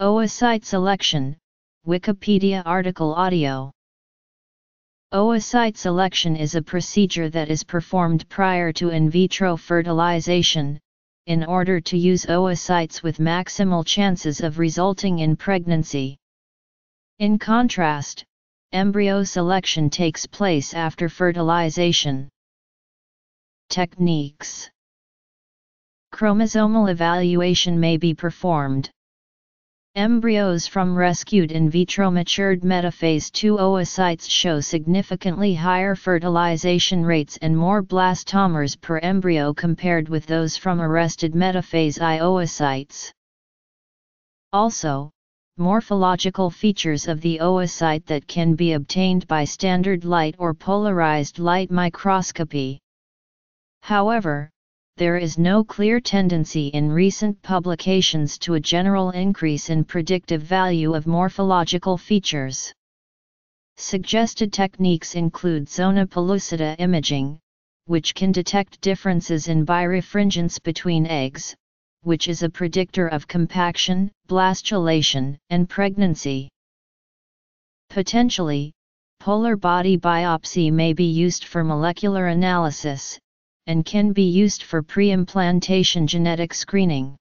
Oocyte selection, Wikipedia article audio. Oocyte selection is a procedure that is performed prior to in vitro fertilization, in order to use oocytes with maximal chances of resulting in pregnancy. In contrast, embryo selection takes place after fertilization. Techniques Chromosomal evaluation may be performed. Embryos from rescued in vitro matured metaphase II oocytes show significantly higher fertilization rates and more blastomeres per embryo compared with those from arrested metaphase I oocytes. Also, morphological features of the oocyte that can be obtained by standard light or polarized light microscopy. However, there is no clear tendency in recent publications to a general increase in predictive value of morphological features. Suggested techniques include zona pellucida imaging, which can detect differences in birefringence between eggs, which is a predictor of compaction, blastulation, and pregnancy. Potentially, polar body biopsy may be used for molecular analysis, and can be used for pre-implantation genetic screening.